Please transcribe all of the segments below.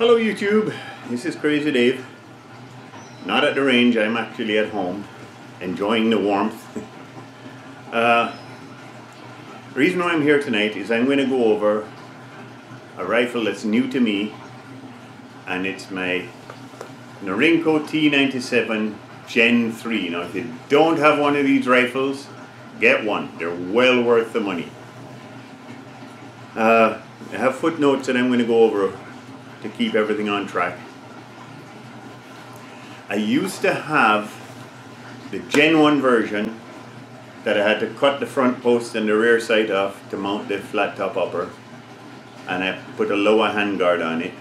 Hello YouTube, this is Crazy Dave. Not at the range, I'm actually at home, enjoying the warmth. uh, reason why I'm here tonight is I'm going to go over a rifle that's new to me and it's my Norinco T97 Gen 3. Now if you don't have one of these rifles, get one. They're well worth the money. Uh, I have footnotes that I'm going to go over to keep everything on track. I used to have the Gen 1 version that I had to cut the front post and the rear sight off to mount the flat top upper and I put a lower handguard on it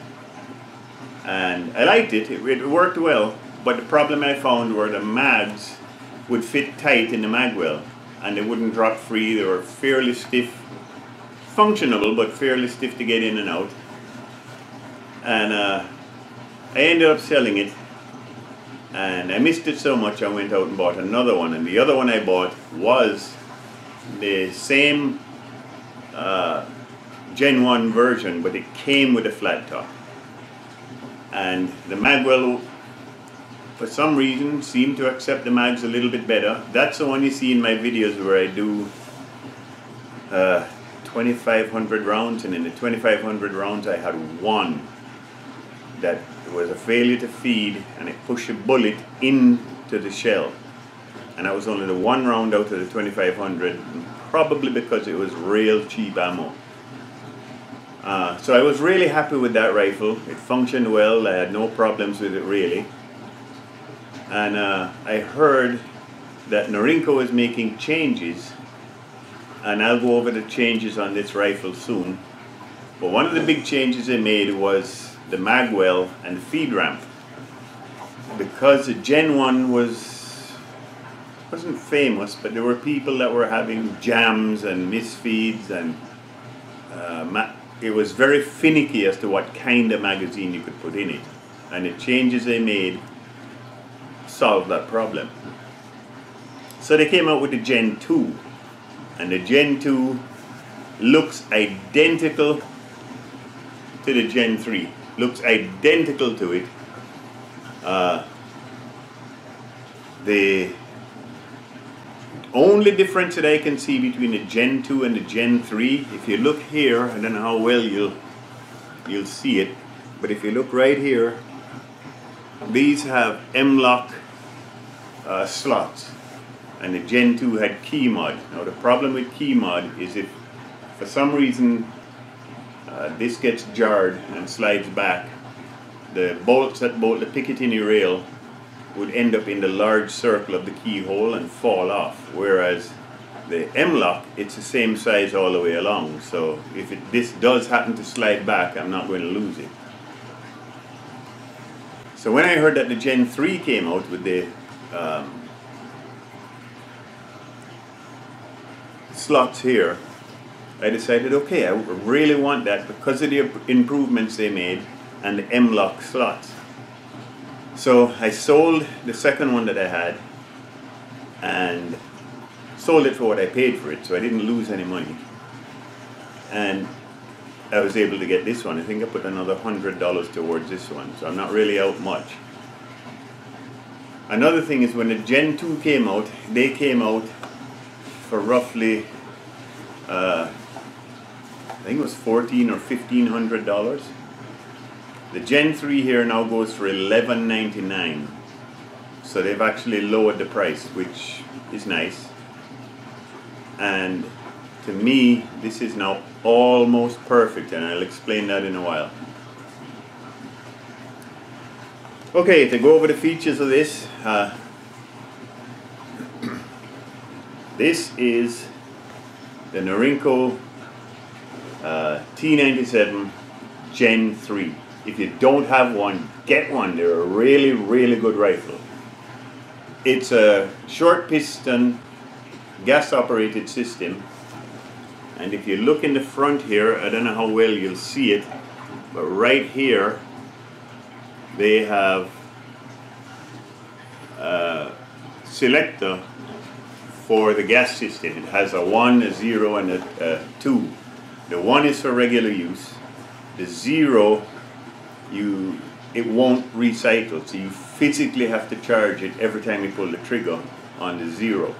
and I liked it, it, it worked well but the problem I found were the mags would fit tight in the mag well and they wouldn't drop free, they were fairly stiff functionable but fairly stiff to get in and out. And uh, I ended up selling it. And I missed it so much I went out and bought another one. And the other one I bought was the same uh, Gen 1 version but it came with a flat top. And the magwell for some reason seemed to accept the mags a little bit better. That's the one you see in my videos where I do uh, 2,500 rounds, and in the 2,500 rounds, I had one that it was a failure to feed, and it pushed a bullet into the shell. And that was only the one round out of the 2,500, probably because it was real cheap ammo. Uh, so I was really happy with that rifle. It functioned well. I had no problems with it really. And uh, I heard that Norinco is making changes and I'll go over the changes on this rifle soon. But one of the big changes they made was the magwell and the feed ramp. Because the Gen 1 was wasn't famous, but there were people that were having jams and misfeeds and uh, it was very finicky as to what kind of magazine you could put in it. And the changes they made solved that problem. So they came out with the Gen 2 and the Gen 2 looks identical to the Gen 3 looks identical to it uh, the only difference that I can see between the Gen 2 and the Gen 3 if you look here I don't know how well you'll you'll see it but if you look right here these have M-LOK uh, slots and the Gen 2 had KeyMod. Now the problem with KeyMod is if for some reason uh, this gets jarred and slides back, the bolts that bolt the Picatinny rail would end up in the large circle of the keyhole and fall off, whereas the M-LOK, it's the same size all the way along, so if it, this does happen to slide back, I'm not going to lose it. So when I heard that the Gen 3 came out with the um, slots here, I decided, okay, I really want that because of the improvements they made and the M-LOK slots. So I sold the second one that I had and sold it for what I paid for it, so I didn't lose any money. And I was able to get this one. I think I put another hundred dollars towards this one, so I'm not really out much. Another thing is when the Gen 2 came out, they came out for roughly uh, I think it was fourteen or fifteen hundred dollars. The Gen 3 here now goes for eleven ninety nine. So they've actually lowered the price, which is nice. And to me, this is now almost perfect, and I'll explain that in a while. Okay, to go over the features of this, uh, this is the Norinco uh, T97 Gen 3. If you don't have one, get one. They're a really, really good rifle. It's a short piston gas operated system and if you look in the front here, I don't know how well you'll see it, but right here they have a selector for the gas system. It has a 1, a 0, and a, a 2. The 1 is for regular use. The 0 you it won't recycle. So you physically have to charge it every time you pull the trigger on the zero.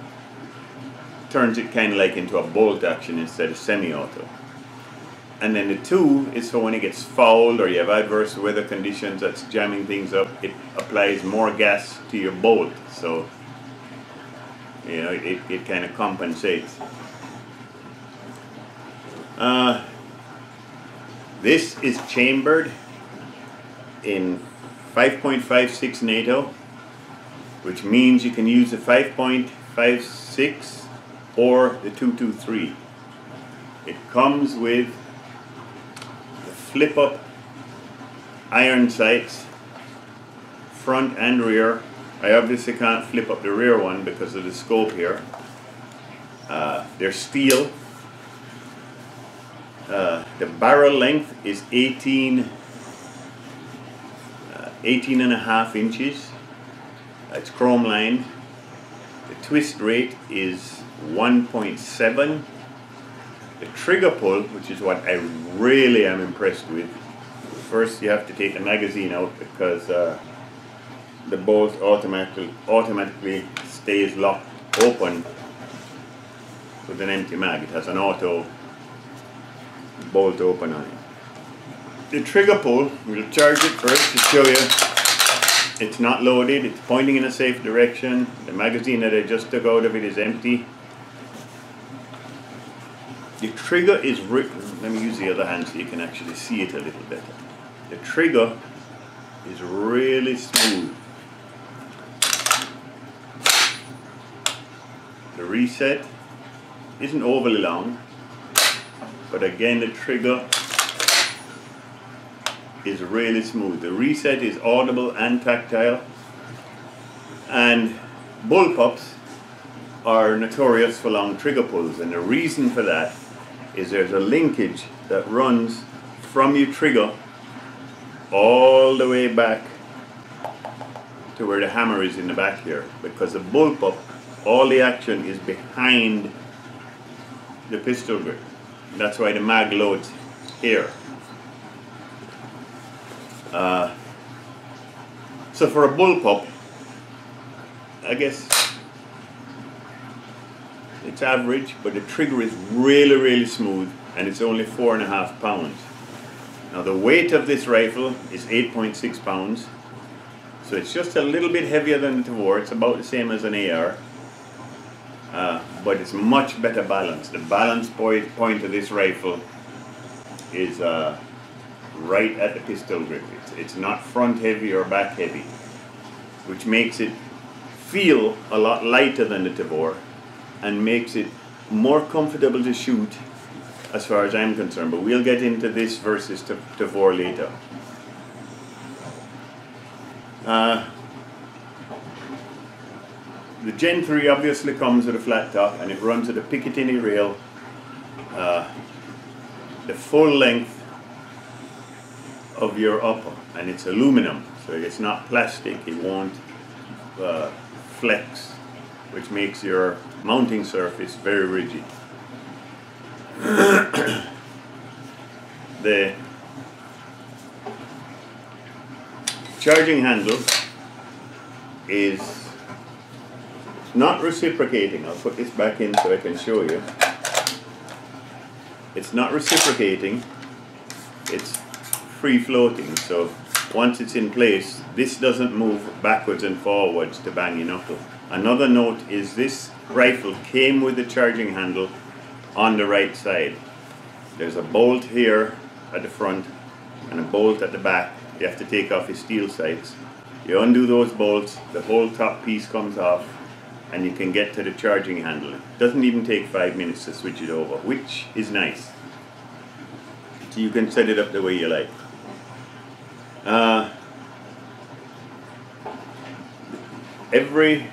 Turns it kind of like into a bolt action instead of semi-auto. And then the two is for when it gets fouled or you have adverse weather conditions that's jamming things up, it applies more gas to your bolt. So, you know, it, it kind of compensates. Uh, this is chambered in 5.56 NATO, which means you can use the 5.56 or the 223. It comes with the flip up iron sights, front and rear. I obviously can't flip up the rear one because of the scope here. Uh, they're steel. Uh, the barrel length is 18 18 and a half inches. It's chrome lined. The twist rate is 1.7. The trigger pull, which is what I really am impressed with. First, you have to take the magazine out because uh, the bolt automatically automatically stays locked open with an empty mag. It has an auto bolt open on it the trigger pull, we'll charge it first to show you it's not loaded, it's pointing in a safe direction. The magazine that I just took out of it is empty. The trigger is, let me use the other hand so you can actually see it a little better. The trigger is really smooth. The reset isn't overly long, but again the trigger is really smooth. The reset is audible and tactile. And bullpups are notorious for long trigger pulls. And the reason for that is there's a linkage that runs from your trigger all the way back to where the hammer is in the back here. Because the bullpup, all the action is behind the pistol grip. That's why the mag loads here. Uh, so for a bullpup, I guess it's average, but the trigger is really, really smooth, and it's only four and a half pounds. Now the weight of this rifle is 8.6 pounds, so it's just a little bit heavier than the Tavor. It's about the same as an AR, uh, but it's much better balanced. The balance point, point of this rifle is uh, right at the pistol grip. It's, it's not front heavy or back heavy, which makes it feel a lot lighter than the Tavor and makes it more comfortable to shoot as far as I'm concerned. But we'll get into this versus Tavor later. Uh, the Gen 3 obviously comes with a flat top and it runs at a Picatinny rail. Uh, the full length of your upper and it's aluminum so it's not plastic it won't uh, flex which makes your mounting surface very rigid the charging handle is not reciprocating I'll put this back in so I can show you it's not reciprocating it's free floating so once it's in place this doesn't move backwards and forwards to bang your knuckle. Another note is this rifle came with the charging handle on the right side. There's a bolt here at the front and a bolt at the back. You have to take off your steel sights. You undo those bolts, the whole top piece comes off and you can get to the charging handle. It doesn't even take five minutes to switch it over, which is nice. So you can set it up the way you like. Uh, every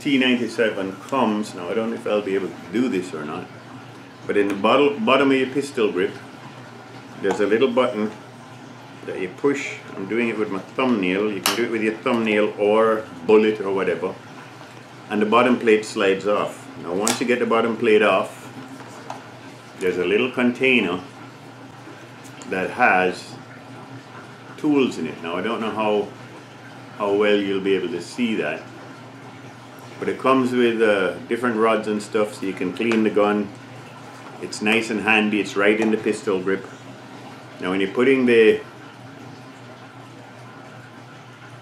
T97 comes, now I don't know if I'll be able to do this or not, but in the bottom, bottom of your pistol grip, there's a little button that you push. I'm doing it with my thumbnail. You can do it with your thumbnail or bullet or whatever. And the bottom plate slides off. Now once you get the bottom plate off, there's a little container that has tools in it. Now I don't know how how well you'll be able to see that, but it comes with uh, different rods and stuff, so you can clean the gun. It's nice and handy. It's right in the pistol grip. Now when you're putting the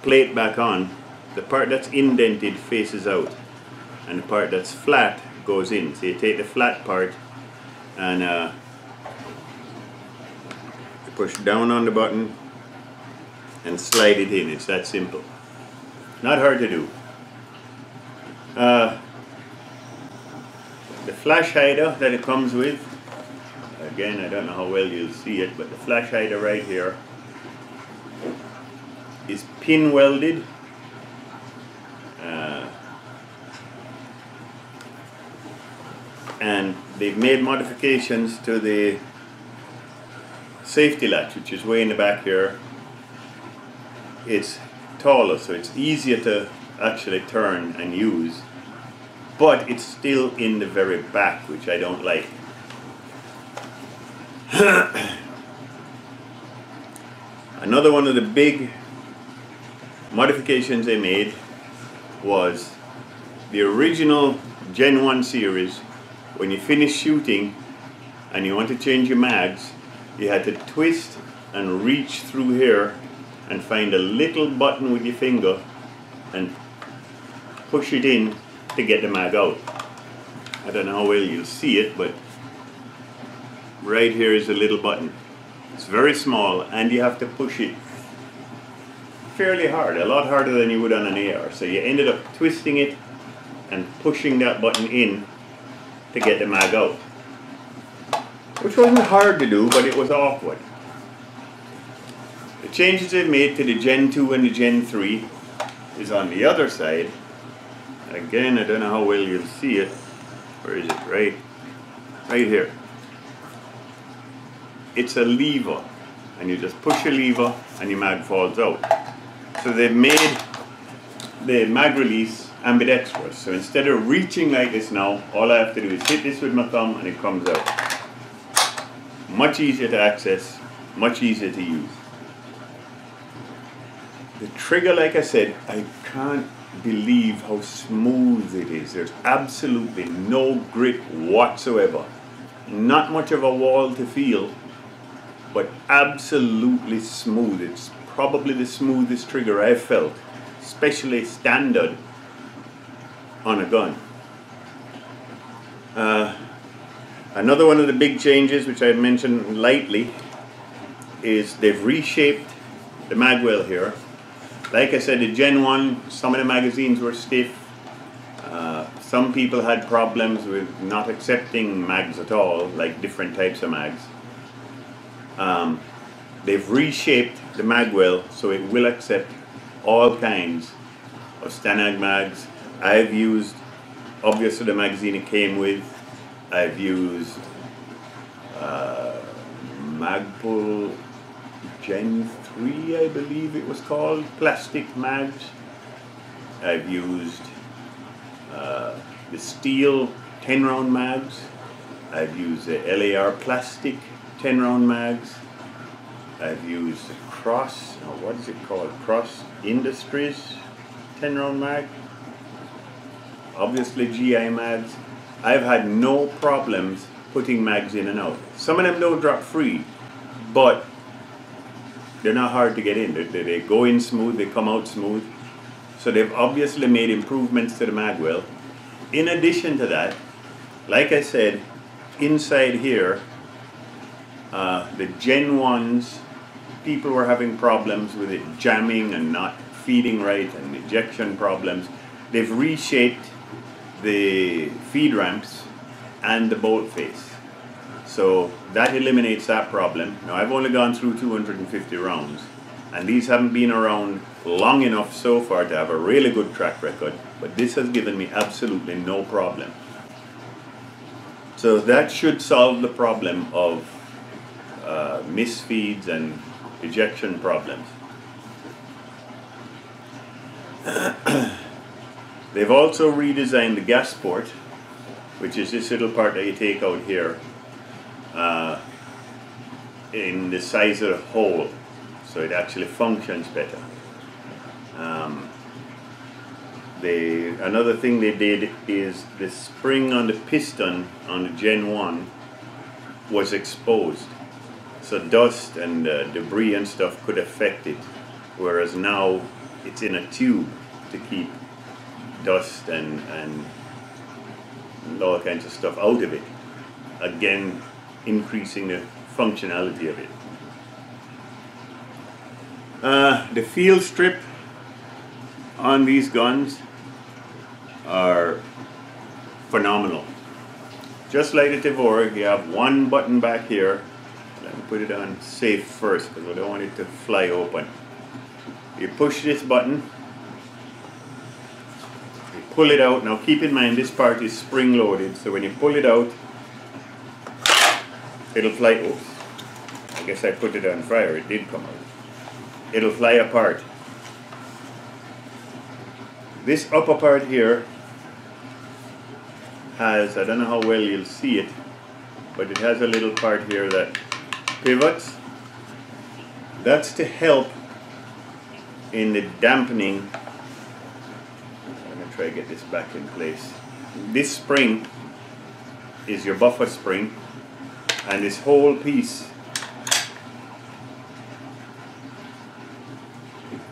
plate back on, the part that's indented faces out, and the part that's flat goes in. So you take the flat part and uh, you push down on the button and slide it in. It's that simple. Not hard to do. Uh, the flash hider that it comes with, again I don't know how well you'll see it, but the flash hider right here is pin welded. Uh, and they've made modifications to the safety latch, which is way in the back here. It's taller, so it's easier to actually turn and use, but it's still in the very back, which I don't like. Another one of the big modifications they made was the original Gen 1 series. When you finish shooting and you want to change your mags, you had to twist and reach through here and find a little button with your finger and push it in to get the mag out. I don't know how well you'll see it, but right here is a little button. It's very small and you have to push it fairly hard, a lot harder than you would on an AR. So you ended up twisting it and pushing that button in to get the mag out. Which wasn't hard to do, but it was awkward. The changes they've made to the Gen 2 and the Gen 3 is on the other side. Again, I don't know how well you'll see it. Where is it? Right, right here. It's a lever, and you just push a lever and your mag falls out. So they've made the mag release ambidextrous. So instead of reaching like this now, all I have to do is hit this with my thumb and it comes out. Much easier to access, much easier to use. The trigger, like I said, I can't believe how smooth it is. There's absolutely no grit whatsoever. Not much of a wall to feel, but absolutely smooth. It's probably the smoothest trigger I've felt, especially standard on a gun. Uh, another one of the big changes, which I mentioned lightly, is they've reshaped the magwell here like I said, the Gen 1, some of the magazines were stiff. Uh, some people had problems with not accepting mags at all, like different types of mags. Um, they've reshaped the magwell so it will accept all kinds of Stanag mags. I've used, obviously the magazine it came with. I've used uh, Magpul Gen 3, I believe it was called, plastic mags. I've used uh, the steel 10 round mags. I've used the LAR plastic 10 round mags. I've used the Cross, what is it called? Cross Industries 10 round mag. Obviously GI mags. I've had no problems putting mags in and out. Some of them don't drop free, but they're not hard to get in. They, they, go in smooth, they come out smooth. So they've obviously made improvements to the magwell. In addition to that, like I said, inside here, uh, the Gen 1s, people were having problems with it jamming and not feeding right and ejection problems. They've reshaped the feed ramps and the bolt face. So that eliminates that problem. Now I've only gone through 250 rounds and these haven't been around long enough so far to have a really good track record, but this has given me absolutely no problem. So that should solve the problem of uh, misfeeds and ejection problems. They've also redesigned the gas port, which is this little part that you take out here uh, in the size of the hole. so it actually functions better. Um, they another thing they did is the spring on the piston on the Gen 1 was exposed so dust and uh, debris and stuff could affect it whereas now it's in a tube to keep dust and, and all kinds of stuff out of it again increasing the functionality of it uh, the field strip on these guns are phenomenal. Just like the Tavor, you have one button back here. Let me put it on safe first because I don't want it to fly open. You push this button, pull it out. Now keep in mind this part is spring loaded, so when you pull it out, it'll fly. Oops. I guess I put it on fire, it did come out. It'll fly apart. This upper part here has, I don't know how well you'll see it, but it has a little part here that pivots. That's to help in the dampening. Try to get this back in place. This spring is your buffer spring and this whole piece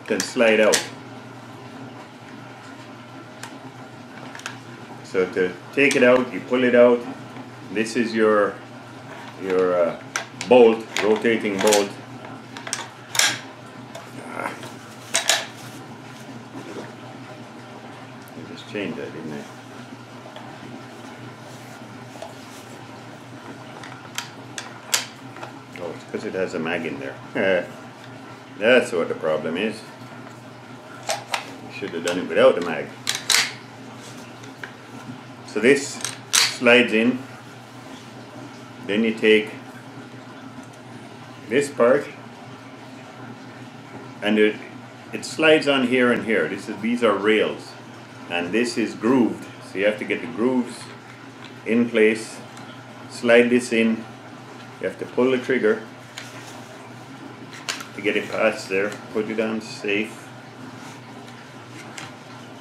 can slide out. So to take it out, you pull it out. This is your your uh, bolt, rotating bolt. Ah. I just changed that, didn't I? Oh, it's because it has a mag in there. That's what the problem is. Should have done it without the mag. So this slides in. Then you take this part and it, it slides on here and here. This is these are rails and this is grooved. So you have to get the grooves in place, slide this in. You have to pull the trigger get it past there, put it on safe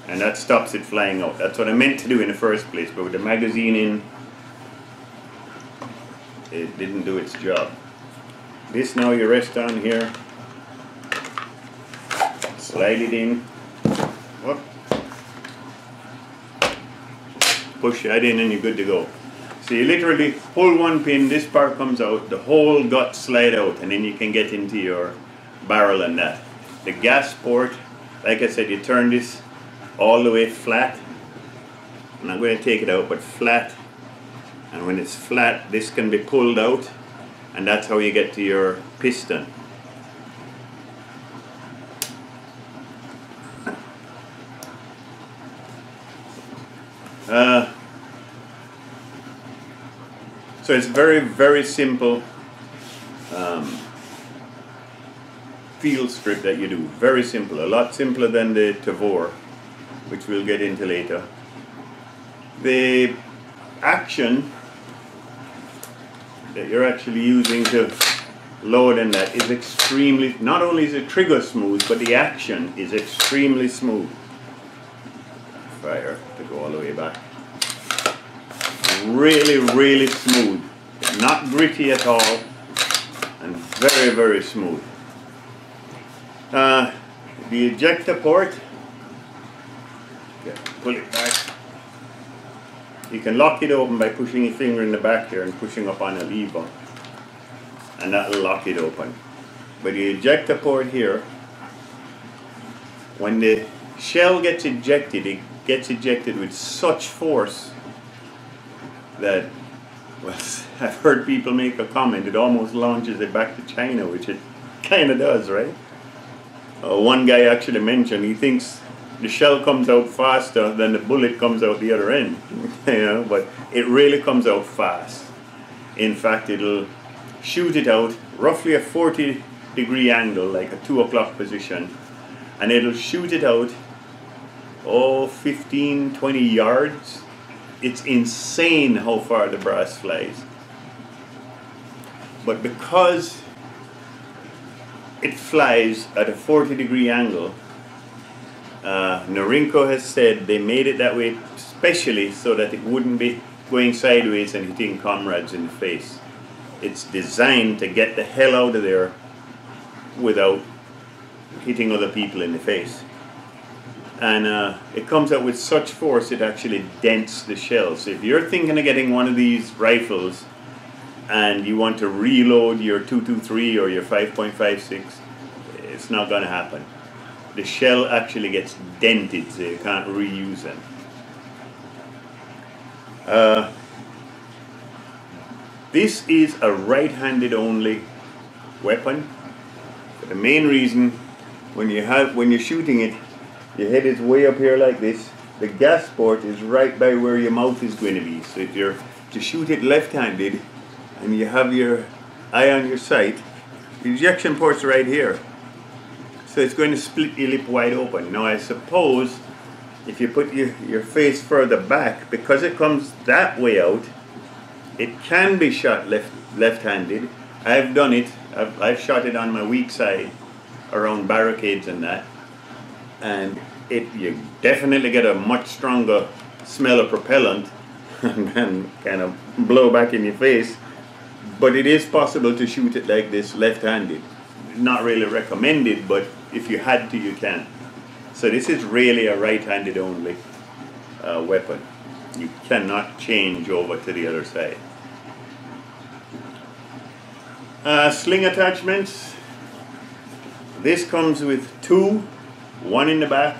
and that stops it flying out. That's what I meant to do in the first place, but with the magazine in, it didn't do its job. This now you rest on here, slide it in, whoop, push that in and you're good to go. So you literally pull one pin, this part comes out, the whole gut slide out and then you can get into your barrel and that. The gas port, like I said, you turn this all the way flat. I'm not going to take it out, but flat. And when it's flat, this can be pulled out, and that's how you get to your piston. Uh, so it's very, very simple field strip that you do. Very simple, a lot simpler than the Tavor which we'll get into later. The action that you're actually using to load in that is extremely, not only is it trigger smooth, but the action is extremely smooth. Fire to go all the way back. Really, really smooth. Not gritty at all, and very, very smooth. Uh, the ejector port yeah, pull it back. You can lock it open by pushing your finger in the back here and pushing up on a lever. And that'll lock it open. But the ejector port here, when the shell gets ejected, it gets ejected with such force that, well, I've heard people make a comment, it almost launches it back to China, which it kind of does, right? Uh, one guy actually mentioned he thinks the shell comes out faster than the bullet comes out the other end. but it really comes out fast. In fact, it'll shoot it out roughly a 40 degree angle, like a 2 o'clock position, and it'll shoot it out, oh, 15, 20 yards. It's insane how far the brass flies. But because it flies at a 40 degree angle. Uh, Norinco has said they made it that way specially so that it wouldn't be going sideways and hitting comrades in the face. It's designed to get the hell out of there without hitting other people in the face. And uh, it comes out with such force it actually dents the shell. So if you're thinking of getting one of these rifles and you want to reload your 223 or your 5.56, it's not going to happen. The shell actually gets dented so you can't reuse them. Uh, this is a right-handed only weapon. For the main reason, when you have when you're shooting it, your head is way up here like this. The gas port is right by where your mouth is going to be. So if you're to shoot it left-handed, and you have your eye on your sight, the ejection port's right here. So it's going to split your lip wide open. Now I suppose if you put your, your face further back, because it comes that way out, it can be shot left left-handed. I've done it. I've, I've shot it on my weak side around barricades and that. And it you definitely get a much stronger smell of propellant and kind of blow back in your face. But it is possible to shoot it like this left-handed. Not really recommended, but if you had to, you can. So this is really a right-handed only uh, weapon. You cannot change over to the other side. Uh, sling attachments. This comes with two, one in the back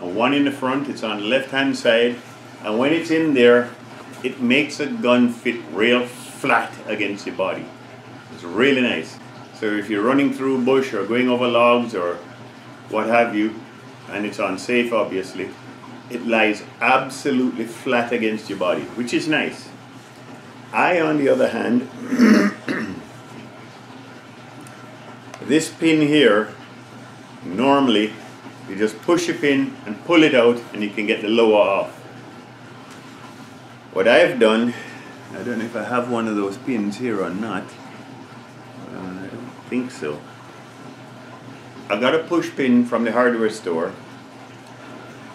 and one in the front. It's on the left-hand side. And when it's in there, it makes a gun fit real flat against your body. It's really nice. So if you're running through bush or going over logs or what have you, and it's unsafe obviously, it lies absolutely flat against your body, which is nice. I, on the other hand, this pin here, normally you just push a pin and pull it out and you can get the lower off. What I've done, I don't know if I have one of those pins here or not, I don't think so. I got a push pin from the hardware store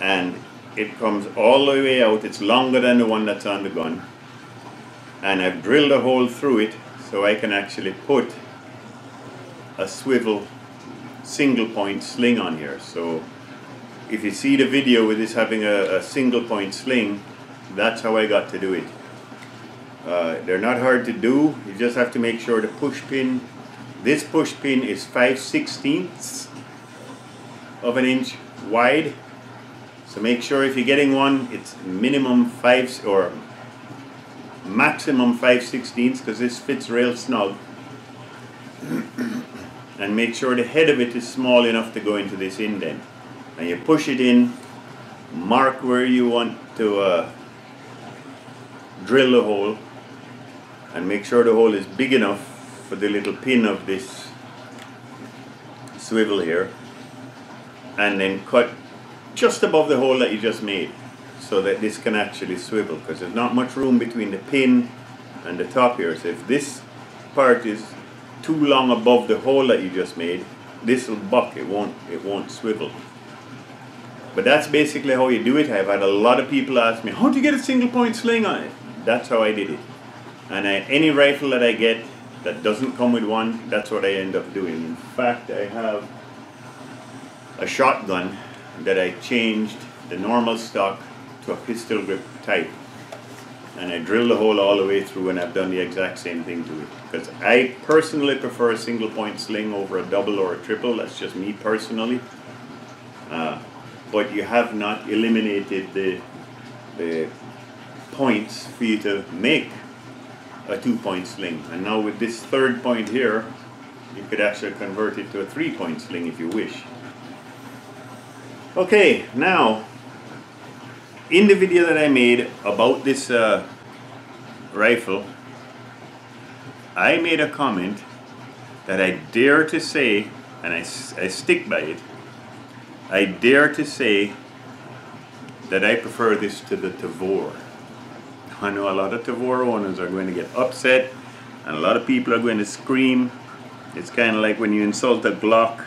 and it comes all the way out. It's longer than the one that's on the gun. And I've drilled a hole through it so I can actually put a swivel single point sling on here. So if you see the video with this having a, a single point sling, that's how I got to do it. Uh, they're not hard to do. You just have to make sure the push pin, this push pin is 5 sixteenths of an inch wide. So make sure if you're getting one, it's minimum 5 or maximum 5 sixteenths because this fits real snug. and make sure the head of it is small enough to go into this indent. And you push it in, mark where you want to uh, drill the hole, and make sure the hole is big enough for the little pin of this swivel here and then cut just above the hole that you just made so that this can actually swivel because there's not much room between the pin and the top here. So if this part is too long above the hole that you just made this will buck. It won't it won't swivel. But that's basically how you do it. I've had a lot of people ask me how do you get a single point sling on it? That's how I did it and I, any rifle that I get that doesn't come with one, that's what I end up doing. In fact, I have a shotgun that I changed the normal stock to a pistol grip type. And I drilled the hole all the way through and I've done the exact same thing to it. Because I personally prefer a single point sling over a double or a triple. That's just me personally. Uh, but you have not eliminated the, the points for you to make a two point sling. And now with this third point here, you could actually convert it to a three point sling if you wish. Okay, now, in the video that I made about this uh, rifle, I made a comment that I dare to say, and I, I stick by it, I dare to say that I prefer this to the Tavor. I know a lot of Tavor owners are going to get upset and a lot of people are going to scream It's kind of like when you insult a Glock.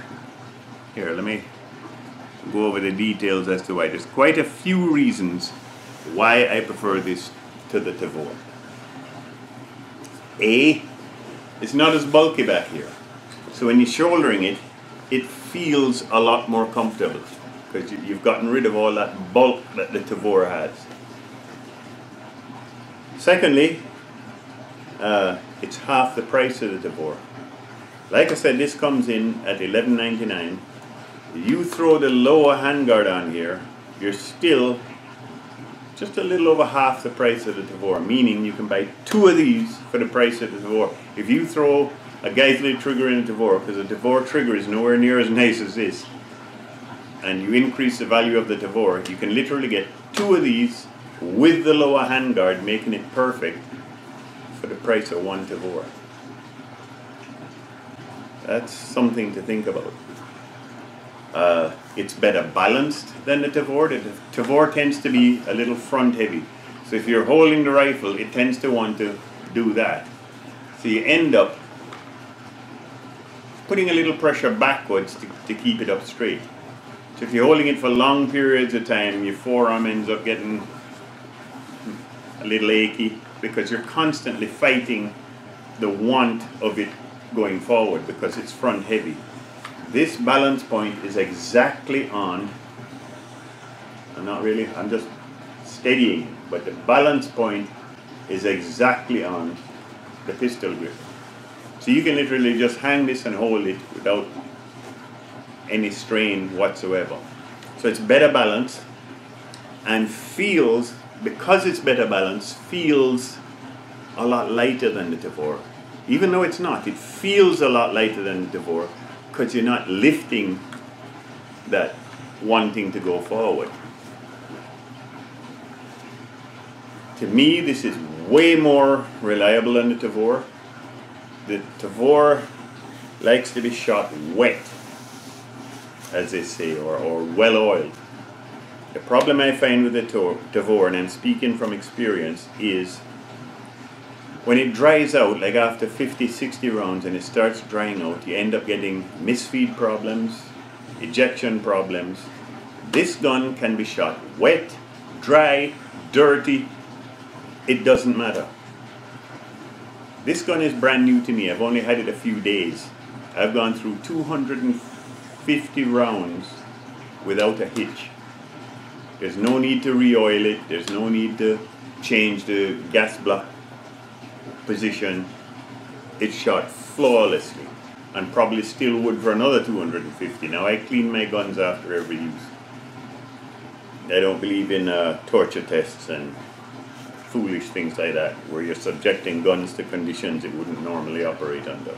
Here, let me go over the details as to why. There's quite a few reasons why I prefer this to the Tavor. A, it's not as bulky back here. So when you're shouldering it, it feels a lot more comfortable because you've gotten rid of all that bulk that the Tavor has. Secondly, uh, it's half the price of the Tavor. Like I said, this comes in at $11.99. You throw the lower handguard on here, you're still just a little over half the price of the Tavor, meaning you can buy two of these for the price of the Tavor. If you throw a Geissele trigger in a Tavor, because a Tavor trigger is nowhere near as nice as this, and you increase the value of the Tavor, you can literally get two of these with the lower handguard, making it perfect for the price of one Tavor. That's something to think about. Uh, it's better balanced than the Tavor. The Tavor tends to be a little front heavy. So if you're holding the rifle, it tends to want to do that. So you end up putting a little pressure backwards to, to keep it up straight. So if you're holding it for long periods of time, your forearm ends up getting little achy because you're constantly fighting the want of it going forward because it's front heavy. This balance point is exactly on, I'm not really, I'm just steadying, but the balance point is exactly on the pistol grip. So you can literally just hang this and hold it without any strain whatsoever. So it's better balanced and feels, because it's better balanced, feels a lot lighter than the Tavor. Even though it's not, it feels a lot lighter than the Tavor because you're not lifting that wanting to go forward. To me, this is way more reliable than the Tavor. The Tavor likes to be shot wet, as they say, or, or well oiled. The problem I find with the Tavor, and I'm speaking from experience, is when it dries out, like after 50, 60 rounds, and it starts drying out, you end up getting misfeed problems, ejection problems. This gun can be shot wet, dry, dirty, it doesn't matter. This gun is brand new to me. I've only had it a few days. I've gone through 250 rounds without a hitch. There's no need to re-oil it. There's no need to change the gas block position, it shot flawlessly and probably still would for another 250. Now I clean my guns after every use. I don't believe in uh, torture tests and foolish things like that where you're subjecting guns to conditions it wouldn't normally operate under.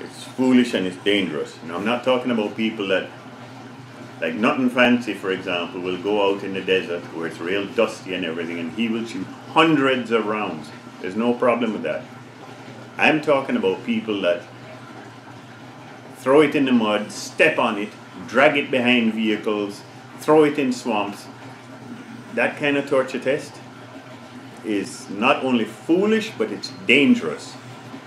It's foolish and it's dangerous. Now I'm not talking about people that like Nothing Fancy, for example, will go out in the desert where it's real dusty and everything, and he will shoot hundreds of rounds there's no problem with that. I'm talking about people that throw it in the mud, step on it, drag it behind vehicles, throw it in swamps. That kind of torture test is not only foolish, but it's dangerous.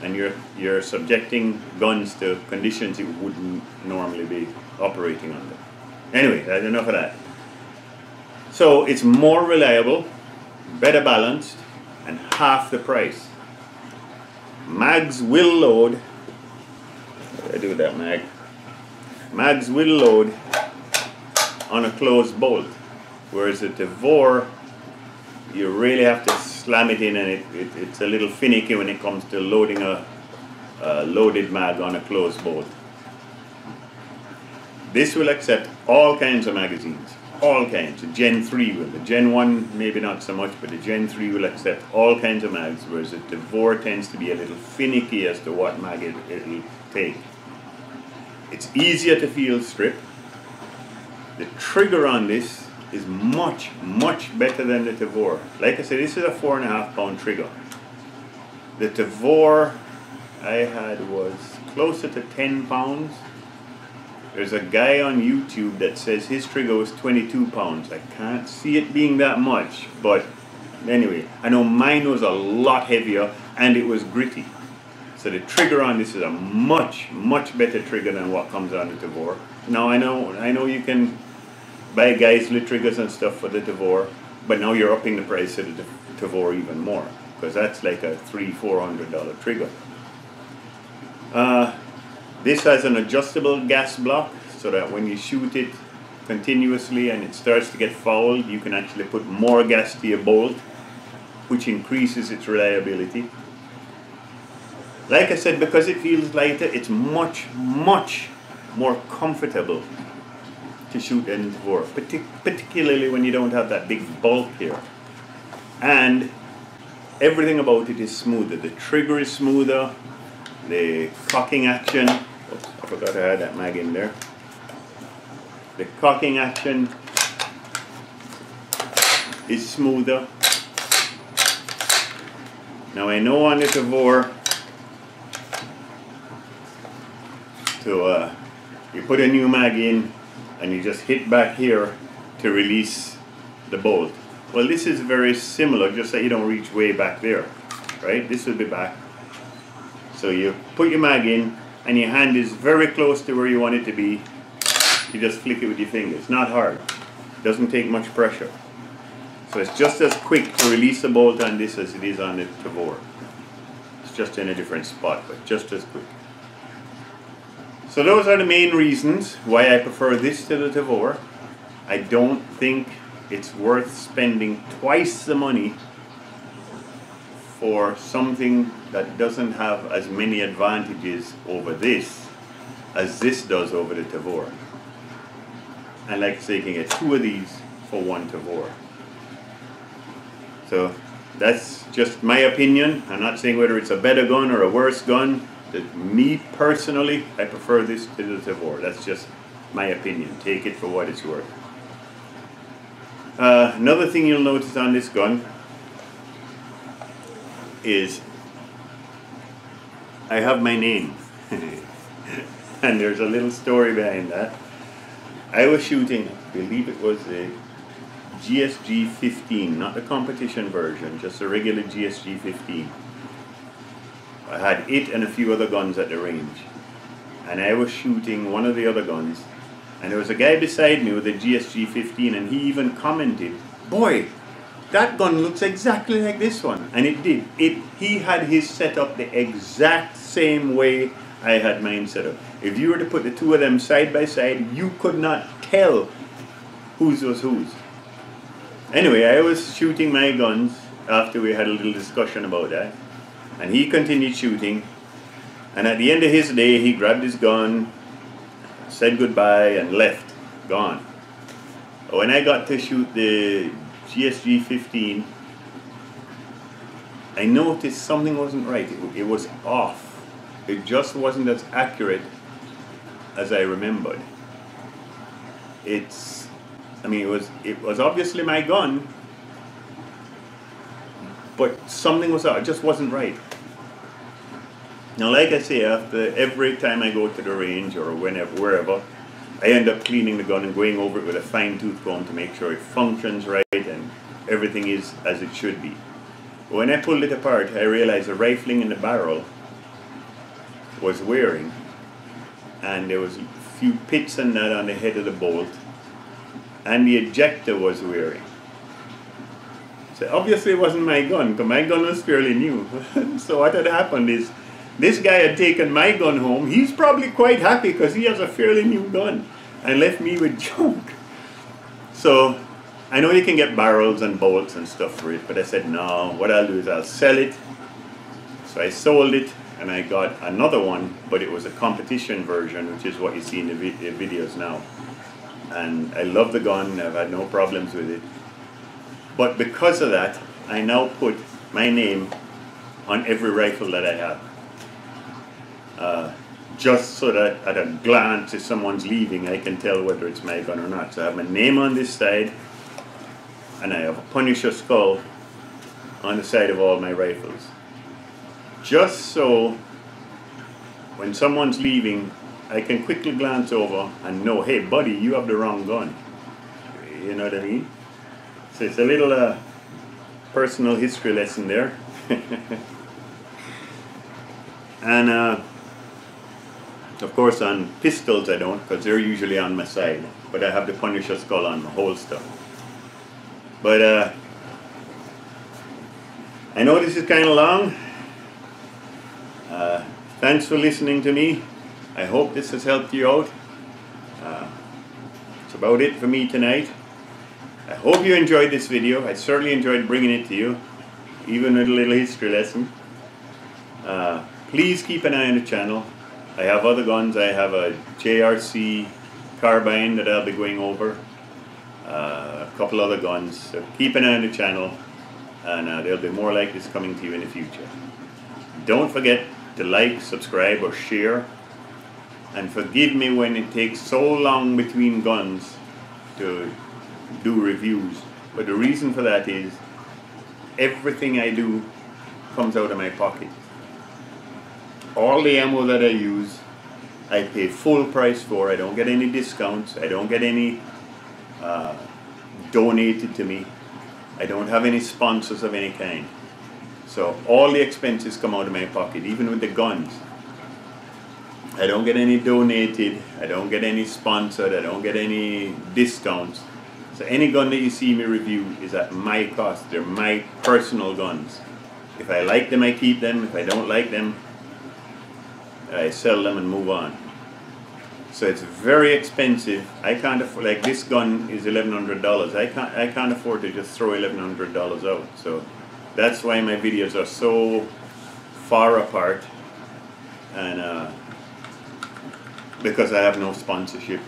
And you're, you're subjecting guns to conditions it wouldn't normally be operating under. Anyway, that's enough of that. So it's more reliable, better balanced, and half the price. Mags will load. I do with that mag? Mags will load on a closed bolt. Whereas the Tavor, you really have to slam it in and it, it, it's a little finicky when it comes to loading a, a loaded mag on a closed bolt. This will accept all kinds of magazines all kinds. Gen 3 will. The Gen 1, maybe not so much, but the Gen 3 will accept all kinds of mags, whereas the Tavor tends to be a little finicky as to what mag it, it'll take. It's easier to field strip. The trigger on this is much, much better than the Tavor. Like I said, this is a four and a half pound trigger. The Tavor I had was closer to 10 pounds there's a guy on YouTube that says his trigger was 22 pounds. I can't see it being that much, but anyway, I know mine was a lot heavier and it was gritty. So the trigger on this is a much, much better trigger than what comes on the Tavor. Now I know, I know you can buy Geissele triggers and stuff for the Tavor, but now you're upping the price of the Tavor even more because that's like a three, four hundred dollar trigger. Uh, this has an adjustable gas block so that when you shoot it continuously and it starts to get fouled, you can actually put more gas to your bolt, which increases its reliability. Like I said, because it feels lighter, it's much, much more comfortable to shoot in Tavor, partic- particularly when you don't have that big bulk here. And everything about it is smoother. The trigger is smoother, the cocking action, oops, I forgot I had that mag in there. The cocking action is smoother. Now I know on the Tavor, so uh, you put a new mag in and you just hit back here to release the bolt. Well, this is very similar, just that you don't reach way back there, right? This will be back. So you put your mag in and your hand is very close to where you want it to be. You just flick it with your fingers. Not hard. It Doesn't take much pressure. So it's just as quick to release the bolt on this as it is on the Tavor. It's just in a different spot, but just as quick. So those are the main reasons why I prefer this to the Tavor. I don't think it's worth spending twice the money for something that doesn't have as many advantages over this as this does over the Tavor. And like I say, two of these for one Tavor. So that's just my opinion. I'm not saying whether it's a better gun or a worse gun. That me personally, I prefer this to the Tavor. That's just my opinion. Take it for what it's worth. Uh, another thing you'll notice on this gun is I have my name. and there's a little story behind that. I was shooting, I believe it was a GSG 15, not the competition version, just a regular GSG 15. I had it and a few other guns at the range. And I was shooting one of the other guns. And there was a guy beside me with a GSG 15, and he even commented, Boy, that gun looks exactly like this one. And it did. It he had his set up the exact same way I had mine set up. If you were to put the two of them side by side, you could not tell whose was whose. Anyway, I was shooting my guns after we had a little discussion about that. And he continued shooting. And at the end of his day, he grabbed his gun, said goodbye, and left. Gone. When I got to shoot the GSG 15, I noticed something wasn't right. It, it was off. It just wasn't as accurate as I remembered. It's, I mean, it was it was obviously my gun, but something was out. it just wasn't right. Now, like I say, after every time I go to the range or whenever, wherever, I end up cleaning the gun and going over it with a fine tooth comb to make sure it functions right everything is as it should be. When I pulled it apart, I realized the rifling in the barrel was wearing, and there was a few pits and that on the head of the bolt, and the ejector was wearing. So obviously it wasn't my gun, because my gun was fairly new. so what had happened is this guy had taken my gun home. He's probably quite happy because he has a fairly new gun and left me with junk. So I know you can get barrels and bolts and stuff for it, but I said, no, what I'll do is I'll sell it. So I sold it and I got another one, but it was a competition version, which is what you see in the, vi- the videos now. And I love the gun, I've had no problems with it. But because of that, I now put my name on every rifle that I have. Uh, just so that at a glance, if someone's leaving, I can tell whether it's my gun or not. So I have my name on this side, and I have a Punisher skull on the side of all my rifles. Just so when someone's leaving, I can quickly glance over and know, hey, buddy, you have the wrong gun. You know what I mean? So it's a little uh, personal history lesson there. And uh, of course on pistols I don't because they're usually on my side. But I have the Punisher skull on my holster. But uh, I know this is kind of long. Uh, thanks for listening to me. I hope this has helped you out. Uh, that's about it for me tonight. I hope you enjoyed this video. I certainly enjoyed bringing it to you, even with a little history lesson. Uh, please keep an eye on the channel. I have other guns. I have a JRC carbine that I'll be going over. Uh, a couple other guns. So keep an eye on the channel and uh, there'll be more like this coming to you in the future. Don't forget to like, subscribe or share and forgive me when it takes so long between guns to do reviews. But the reason for that is everything I do comes out of my pocket. All the ammo that I use, I pay full price for. I don't get any discounts. I don't get any uh, donated to me. I don't have any sponsors of any kind. So all the expenses come out of my pocket, even with the guns. I don't get any donated, I don't get any sponsored, I don't get any discounts. So any gun that you see me review is at my cost. They're my personal guns. If I like them, I keep them. If I don't like them, I sell them and move on. So it's very expensive. I can't afford, like this gun is $1,100. I can't, I can't afford to just throw $1,100 out. So that's why my videos are so far apart. And uh, because I have no sponsorship,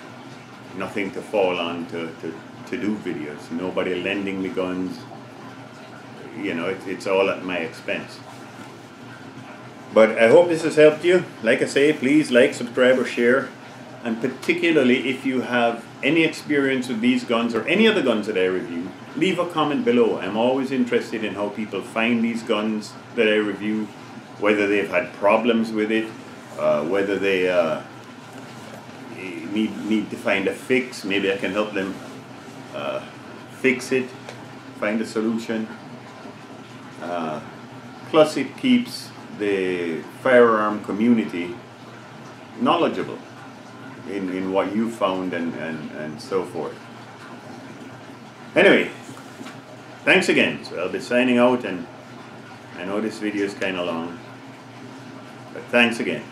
nothing to fall on to, to to do videos. Nobody lending me guns. You know, it, it's all at my expense. But I hope this has helped you. Like I say, please like, subscribe, or share. And particularly if you have any experience with these guns or any other guns that I review, leave a comment below. I'm always interested in how people find these guns that I review, whether they've had problems with it, uh, whether they uh, need, need to find a fix. Maybe I can help them uh, fix it, find a solution. Uh, plus it keeps the firearm community knowledgeable in, in what you found and, and, and so forth. Anyway, thanks again. So I'll be signing out and I know this video is kind of long, but thanks again.